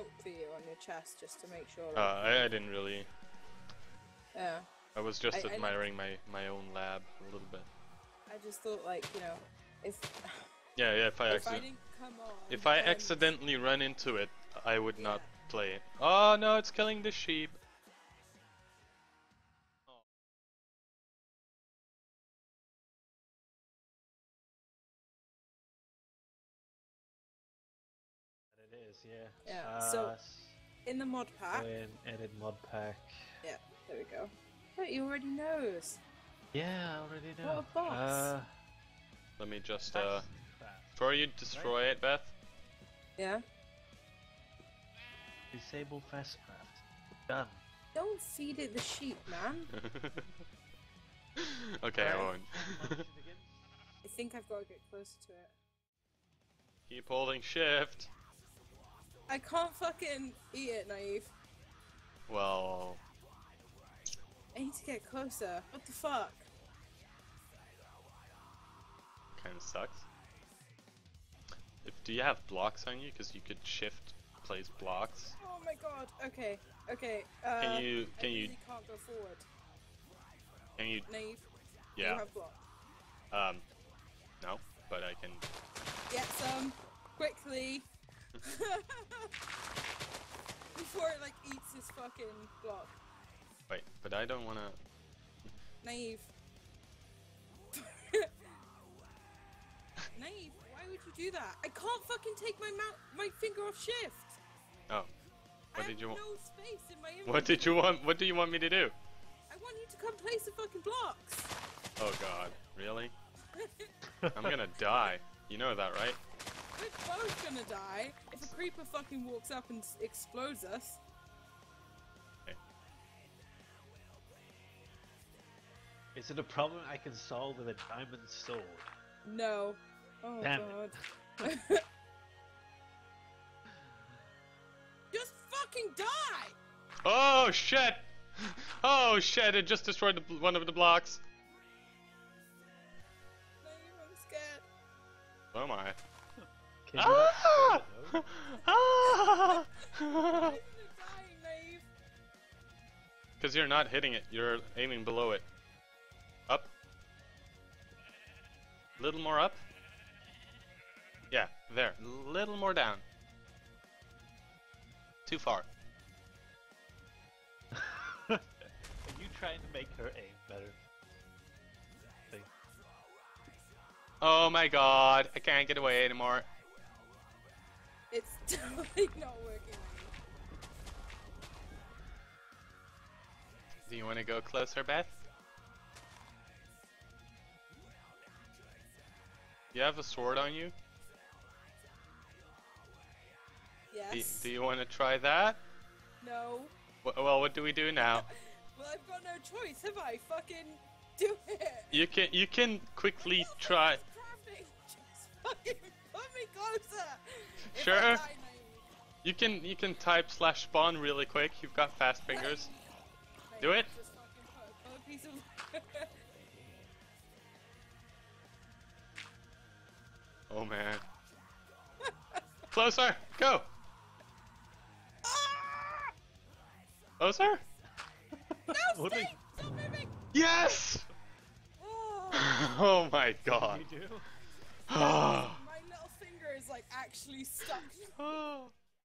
note for you on your chest just to make sure. Uh, I, I didn't really. yeah. I was just I- I- admiring my my own lab a little bit. I just thought like you know, if Yeah, yeah. If I if I accident, didn't come on. if I accidentally run into it, I would not play it. Oh no, it's killing the sheep. Is, yeah. Yeah, so- Uh, in the mod pack. in edit mod pack. Yeah, there we go. Oh, he already knows. Yeah, I already know. What a boss. Uh, Let me just uh fast- fast. before you destroy it, Beth. Yeah. Disable fastcraft. Done. Don't feed it the sheep, man. okay, I won't. Launch it again. I think I've got to get closer to it. Keep holding shift. I can't fucking eat it, naive. Well, I need to get closer. What the fuck? kind of sucks. If do you have blocks on you? Because you could shift place blocks. Oh my god. Okay. Okay. Uh, Can you- can you- can't go forward. Can you? Naive. Yeah. You have block. Um, no, but I can. Get some quickly. Before it like eats his fucking block. Wait, but I don't wanna. Naive. Naive, why would you do that? I can't fucking take my mouth, my finger off shift. Oh, I What did have you no want? space in my inventory. what did you want? What do you want me to do? I want you to come place the fucking blocks. Oh God, really? I'm gonna die. You know that, right? We're both gonna die if a creeper fucking walks up and explodes us. Is it a problem I can solve with a diamond sword? No. Oh Damn god. Just fucking die! Oh shit! Oh shit! It just destroyed the, one of the blocks. Naive, I'm scared. Oh my. Can you Ah! Solve it, ah! Why isn't it dying, Naive? Because you're not hitting it, you're aiming below it. Up. Little more up. Yeah, there. Little more down. Too far. Are you trying to make her aim better? Think- Oh my god, I can't get away anymore. Totally not working. Do you want to go closer, Beth? You have a sword on you? Do, Yes. do you want to try that? No. Well, what do we do now? Well, I've got no choice, have I? Fucking do it. You can you can quickly try. fuck is cramping? Just fucking put me closer. If I Sure. You can you can type slash spawn really quick. You've got fast fingers. Do it. Just fucking put a piece of. Oh man. Closer. Go. Oh, Closer. No, stay! Stop moving! Yes. Oh, Oh my god. You do? Oh. my little finger is like actually stuck. Oh.